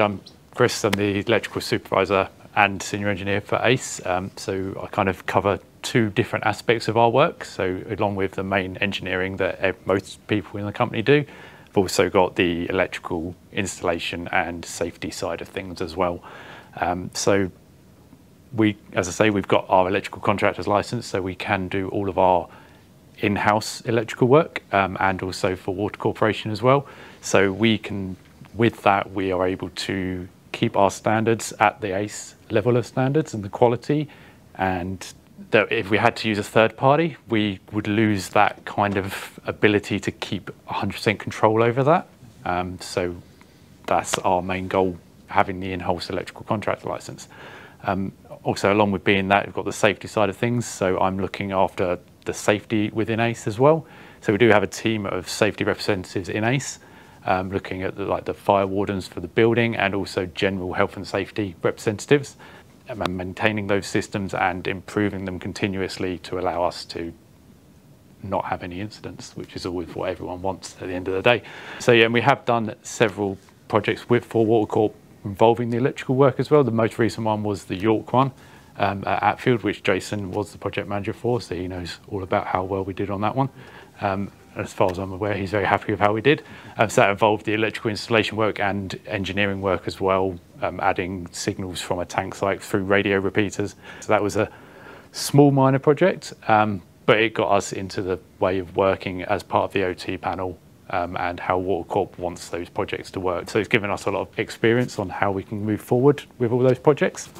I'm Chris, I'm the electrical supervisor and senior engineer for ACE. Um, so I kind of cover two different aspects of our work. So along with the main engineering that most people in the company do, I've also got the electrical installation and safety side of things as well. Um, so we, as I say, we've got our electrical contractor's license, so we can do all of our in-house electrical work um, and also for water corporation as well. So we can, with that, we are able to keep our standards at the ACE level of standards and the quality. And if we had to use a third party, we would lose that kind of ability to keep 100% control over that. Um, so that's our main goal, having the in-house electrical contractor license. Um, also, along with being that, we've got the safety side of things. So I'm looking after the safety within ACE as well. So we do have a team of safety representatives in ACE, um, looking at the, like the fire wardens for the building and also general health and safety representatives, and maintaining those systems and improving them continuously to allow us to not have any incidents, which is always what everyone wants at the end of the day. So yeah, and we have done several projects with for Water Corp involving the electrical work as well. The most recent one was the York one um, at Atfield, which Jason was the project manager for, so he knows all about how well we did on that one. Um, as far as I'm aware, he's very happy with how we did. Um, so that involved the electrical installation work and engineering work as well, um, adding signals from a tank site through radio repeaters. So that was a small minor project, um, but it got us into the way of working as part of the OT panel um, and how Water Corp wants those projects to work. So it's given us a lot of experience on how we can move forward with all those projects.